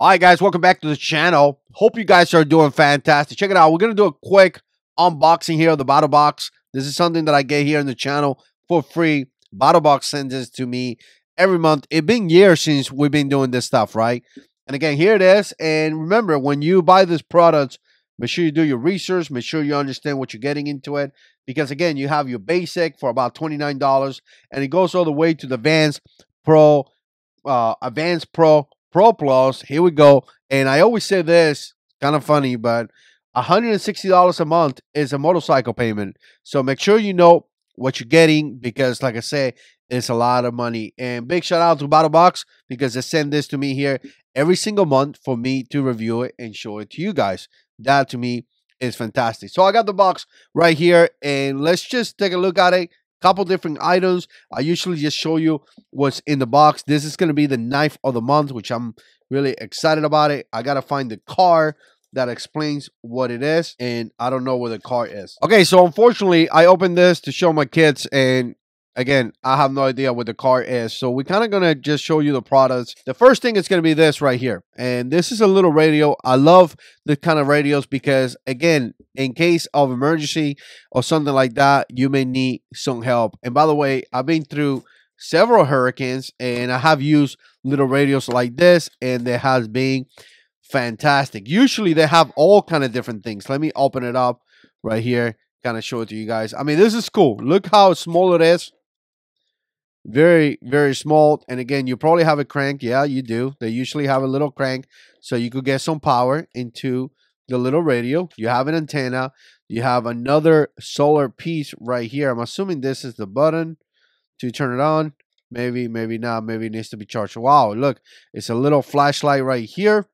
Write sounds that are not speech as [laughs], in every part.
All right, guys, welcome back to the channel. Hope you guys are doing fantastic. Check it out. We're going to do a quick unboxing here of the Battlbox. This is something that I get here in the channel for free. Battlbox sends this to me every month. It's been years since we've been doing this stuff, right? And again, here it is. And remember, when you buy this product, make sure you do your research. Make sure you understand what you're getting into it. Because again, you have your basic for about $29. And it goes all the way to the Advanced Pro, uh, Advanced Pro Pro Plus. Here we go. And I always say this, kind of funny, but $160 a month is a motorcycle payment. So make sure you know what you're getting because, like I say, it's a lot of money. And big shout out to Battlbox because they send this to me here every single month for me to review it and show it to you guys. That to me is fantastic. So I got the box right here and let's just take a look at it couple different items. I usually just show you what's in the box. This is going to be the knife of the month, which I'm really excited about it. I got to find the car that explains what it is and I don't know where the car is. Okay, so unfortunately, I opened this to show my kids and again, I have no idea what the car is. So we're kind of going to just show you the products. The first thing is going to be this right here. And this is a little radio. I love the kind of radios because, again, in case of emergency or something like that, you may need some help. And by the way, I've been through several hurricanes and I have used little radios like this and there has been fantastic. Usually they have all kind of different things. Let me open it up right here kind of show it to you guys. I mean, this is cool. Look how small it is. Very, very small. And again, you probably have a crank. Yeah, you do. They usually have a little crank so you could get some power into the little radio. You have an antenna. You have another solar piece right here. I'm assuming this is the button to turn it on. Maybe, maybe not. Maybe it needs to be charged. Wow, look, it's a little flashlight right here.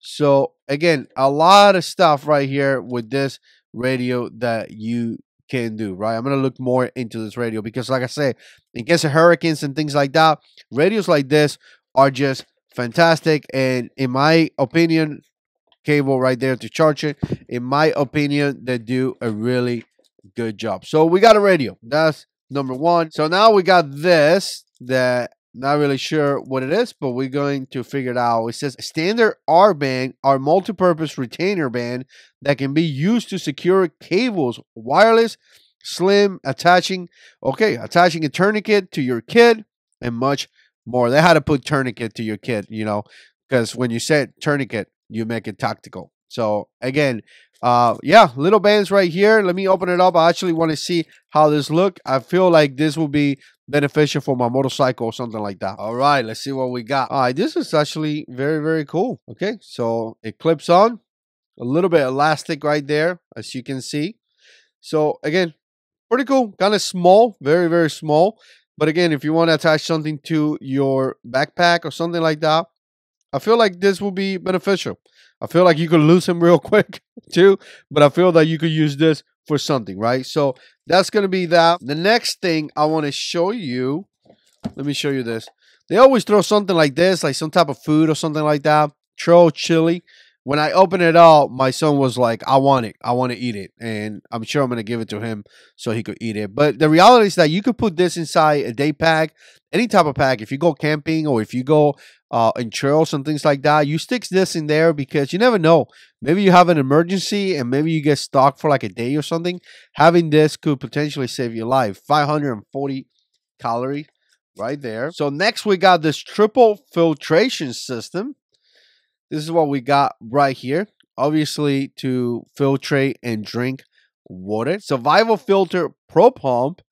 So again, a lot of stuff right here with this radio that you can do, right? I'm to look more into this radio because, like I say, in case of hurricanes and things like that, radios like this are just fantastic. And in my opinion, cable right there to charge it, in my opinion, they do a really good job. So we got a radio. That's number one. So now we got this that not really sure what it is, but we're going to figure it out. It says standard R band are multi-purpose retainer band that can be used to secure cables, wireless, slim, attaching, okay, attaching a tourniquet to your kid, and much more. They had to put tourniquet to your kid, you know, because when you said tourniquet, you make it tactical. So again, uh, yeah, little bands right here. Let me open it up. I actually want to see how this look. I feel like this will be beneficial for my motorcycle or something like that. All right, let's see what we got. All right, this is actually very, very cool. Okay, so it clips on. A little bit elastic right there, as you can see. So again, pretty cool. Kind of small, very, very small. But again, if you want to attach something to your backpack or something like that, I feel like this will be beneficial. I feel like you could lose him real [laughs] quick too, but I feel that you could use this for something, right? So that's going to be that. The next thing I want to show you, let me show you this. They always throw something like this, like some type of food or something like that. Trail chili. When I opened it up, my son was like, I want it. I want to eat it. And I'm sure I'm going to give it to him so he could eat it. But the reality is that you could put this inside a day pack, any type of pack. If you go camping or if you go uh, in trails and things like that, you stick this in there because you never know. Maybe you have an emergency and maybe you get stuck for like a day or something. Having this could potentially save your life. 540 calorie right there. So next we got this triple filtration system. This is what we got right here. Obviously to filtrate and drink water. Survival filter pro pump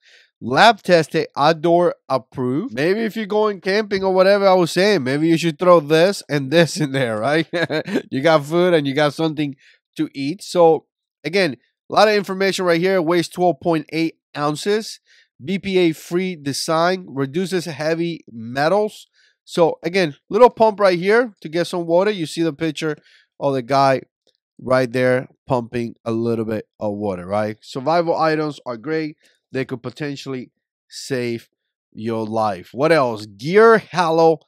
lab tested, outdoor approved. Maybe if you're going camping or whatever I was saying, maybe you should throw this and this in there, right? [laughs] you got food and you got something to eat. So again, a lot of information right here. Weighs 12.8 ounces. BPA free design reduces heavy metals. So again, little pump right here to get some water. You see the picture of the guy right there pumping a little bit of water, right? Survival items are great they could potentially save your life. What else? Gear Halo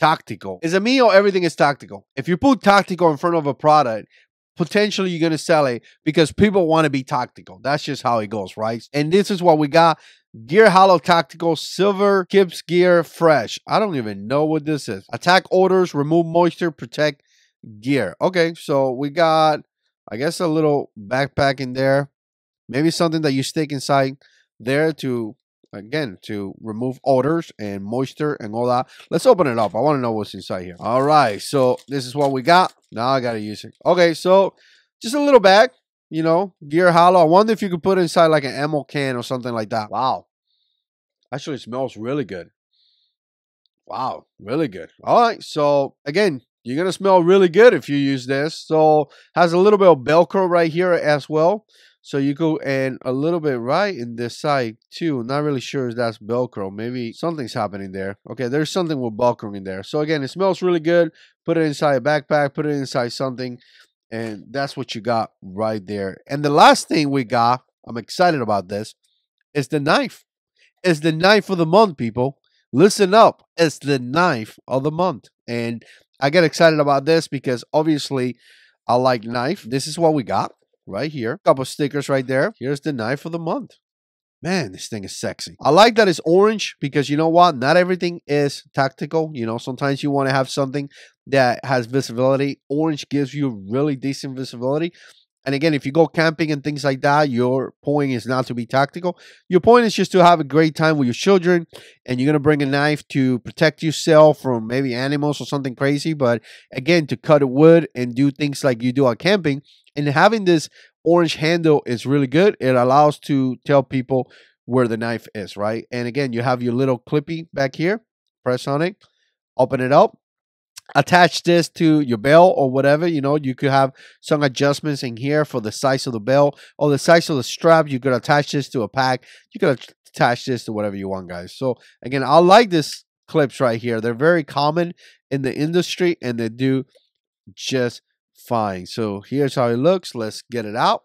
Tactical. Is me or everything is tactical? If you put tactical in front of a product, potentially you're going to sell it because people want to be tactical. That's just how it goes, right? And this is what we got. Gear Halo Tactical Silver Kips Gear Fresh. I don't even know what this is. Attack orders, remove moisture, protect gear. Okay, so we got, I guess, a little backpack in there. Maybe something that you stick inside there to, again, to remove odors and moisture and all that. Let's open it up. I want to know what's inside here. All right, so this is what we got. Now I got to use it. Okay, so just a little bag, you know, gear halo. I wonder if you could put inside like an ammo can or something like that. Wow. Actually, smells really good. Wow, really good. All right, so again, you're gonna smell really good if you use this. So has a little bit of Velcro right here as well. So you go and a little bit right in this side too. Not really sure if that's Velcro. Maybe something's happening there. Okay, there's something with Velcro in there. So again, it smells really good. Put it inside a backpack. Put it inside something, and that's what you got right there. And the last thing we got, I'm excited about this, is the knife. It's the knife of the month, people. Listen up. It's the knife of the month. And I get excited about this because obviously I like knife. This is what we got right here. Couple stickers right there. Here's the knife of the month. Man, this thing is sexy. I like that it's orange because you know what? Not everything is tactical. You know, sometimes you want to have something that has visibility. Orange gives you really decent visibility. And again, if you go camping and things like that, your point is not to be tactical. Your point is just to have a great time with your children. And you're going to bring a knife to protect yourself from maybe animals or something crazy. But again, to cut wood and do things like you do on camping. And having this orange handle is really good. It allows to tell people where the knife is, right? And again, you have your little clippy back here. Press on it, open it up, attach this to your belt or whatever you know you could have some adjustments in here for the size of the belt or the size of the strap you could attach this to a pack you could attach this to whatever you want guys. So again i like this clips right here. They're very common in the industry and they do just fine. So here's how it looks. Let's get it out.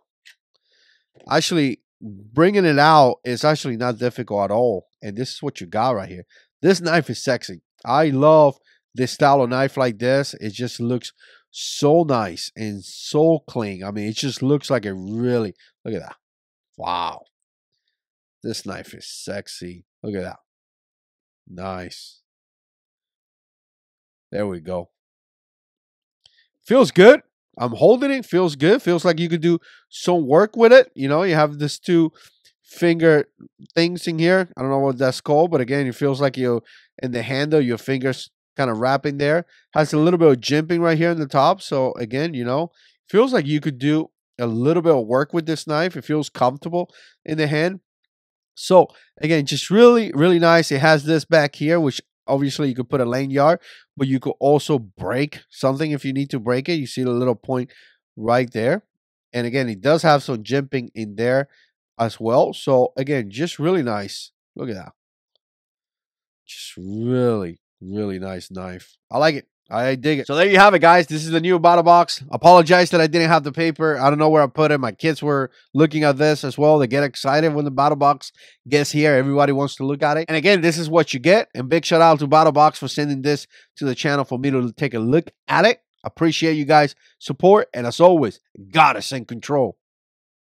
Actually bringing it out is actually not difficult at all and this is what you got right here. This knife is sexy. I love this style of knife like this, it just looks so nice and so clean. I mean, it just looks like a really, look at that. Wow. This knife is sexy. Look at that. Nice. There we go. Feels good. I'm holding it. Feels good. Feels like you could do some work with it. You know, you have this two finger things in here. I don't know what that's called, but again, it feels like you in the handle, your fingers kind of wrapping there. Has a little bit of jimping right here in the top. So again, you know, feels like you could do a little bit of work with this knife. It feels comfortable in the hand. So again, just really, really nice. It has this back here, which obviously you could put a lanyard, but you could also break something if you need to break it. You see the little point right there. And again, it does have some jimping in there as well. So again, just really nice. Look at that. Just really, Really nice knife. I like it. I dig it. So there you have it, guys. This is the new Battlbox. Apologize that I didn't have the paper. I don't know where I put it. My kids were looking at this as well. They get excited when the Battlbox gets here. Everybody wants to look at it. And again, this is what you get. And big shout out to Battlbox for sending this to the channel for me to take a look at it. Appreciate you guys' support. And as always, God is in control.